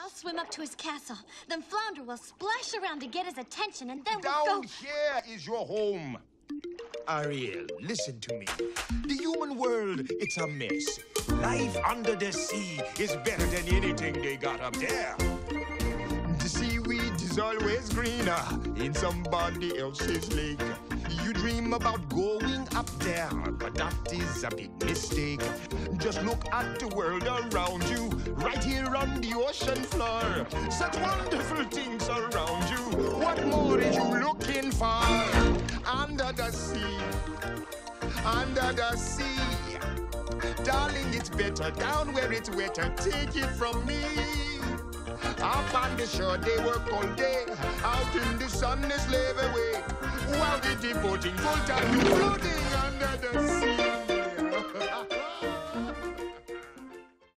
I'll swim up to his castle. Then Flounder will splash around to get his attention, and then Down we'll go. Down here is your home. Ariel, listen to me. The human world, it's a mess. Life under the sea is better than anything they got up there. The seaweed is always greener in somebody else's lake. You dream about going up there, but that is a big mistake. Just look at the world around you, right here on the ocean floor. Such wonderful things around you. What more are you looking for? Under the sea, under the sea. Darling, it's better down where it's wetter. Take it from me. Up on the shore, they work all day. Out in the sun, they slave away. While the devoting full time floating.